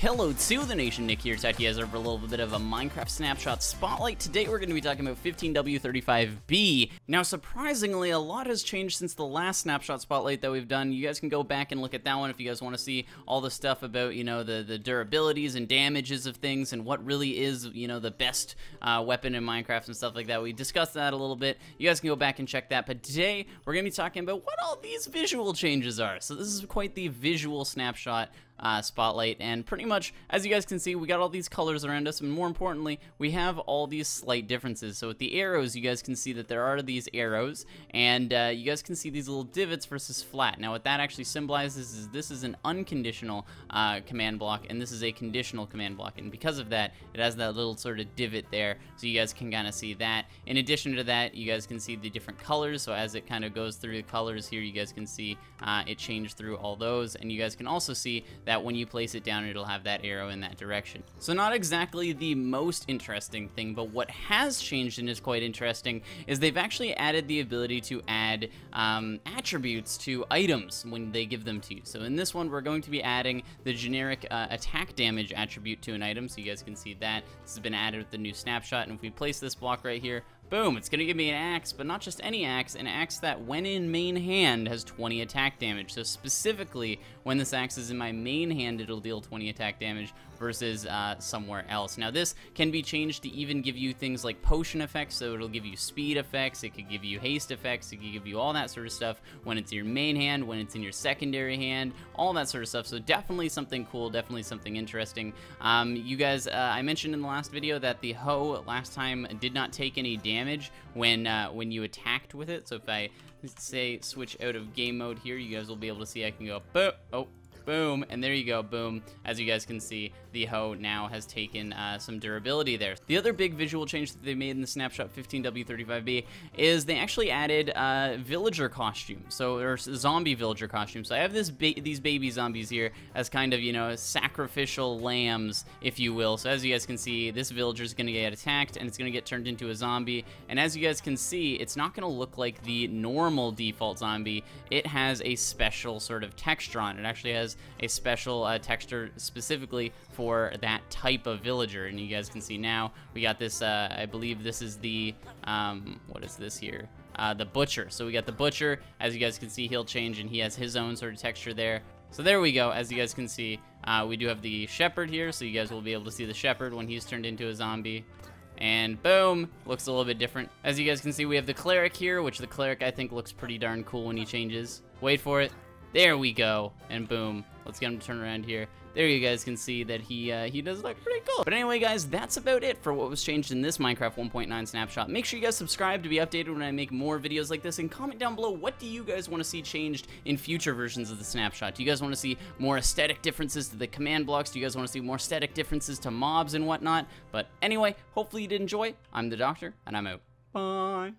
Hello to the nation, Nick here, guys over a little bit of a Minecraft snapshot spotlight. Today we're going to be talking about 15W35B. Now surprisingly, a lot has changed since the last snapshot spotlight that we've done. You guys can go back and look at that one if you guys want to see all the stuff about, you know, the, the durabilities and damages of things and what really is, you know, the best uh, weapon in Minecraft and stuff like that. We discussed that a little bit. You guys can go back and check that. But today we're going to be talking about what all these visual changes are. So this is quite the visual snapshot uh, spotlight and pretty much as you guys can see we got all these colors around us and more importantly we have all these slight differences. So with the arrows you guys can see that there are these arrows and uh, you guys can see these little divots versus flat. Now what that actually symbolizes is this is an unconditional uh, command block and this is a conditional command block. And because of that it has that little sort of divot there so you guys can kind of see that. In addition to that you guys can see the different colors so as it kind of goes through the colors here you guys can see uh, it changed through all those. And you guys can also see that when you place it down, it'll have that arrow in that direction. So not exactly the most interesting thing, but what has changed and is quite interesting is they've actually added the ability to add um, attributes to items when they give them to you. So in this one, we're going to be adding the generic uh, attack damage attribute to an item, so you guys can see that. This has been added with the new snapshot, and if we place this block right here, Boom, it's gonna give me an axe, but not just any axe, an axe that when in main hand has 20 attack damage. So specifically, when this axe is in my main hand, it'll deal 20 attack damage versus uh, somewhere else. Now this can be changed to even give you things like potion effects, so it'll give you speed effects, it could give you haste effects, it could give you all that sort of stuff when it's your main hand, when it's in your secondary hand, all that sort of stuff. So definitely something cool, definitely something interesting. Um, you guys, uh, I mentioned in the last video that the hoe last time did not take any damage when uh, when you attacked with it. So if I say switch out of game mode here, you guys will be able to see I can go boom, oh, boom, and there you go, boom. As you guys can see, the hoe now has taken uh, some durability there. The other big visual change that they made in the Snapshot 15W35B is they actually added uh, villager costumes, so or zombie villager costumes. So I have this ba these baby zombies here as kind of you know sacrificial lambs, if you will. So as you guys can see, this villager is going to get attacked and it's going to get turned into a zombie. And as you guys can see, it's not going to look like the normal default zombie. It has a special sort of texture on it. It actually has a special uh, texture specifically for that type of villager. And you guys can see now, we got this, uh, I believe this is the, um, what is this here? Uh, the Butcher. So we got the Butcher. As you guys can see, he'll change and he has his own sort of texture there. So there we go. As you guys can see, uh, we do have the Shepherd here, so you guys will be able to see the Shepherd when he's turned into a zombie. And boom, looks a little bit different. As you guys can see, we have the Cleric here, which the Cleric I think looks pretty darn cool when he changes. Wait for it. There we go. And boom. Let's get him to turn around here. There you guys can see that he uh, he does look pretty cool. But anyway, guys, that's about it for what was changed in this Minecraft 1.9 snapshot. Make sure you guys subscribe to be updated when I make more videos like this, and comment down below what do you guys want to see changed in future versions of the snapshot. Do you guys want to see more aesthetic differences to the command blocks? Do you guys want to see more aesthetic differences to mobs and whatnot? But anyway, hopefully you did enjoy. I'm the Doctor, and I'm out. Bye.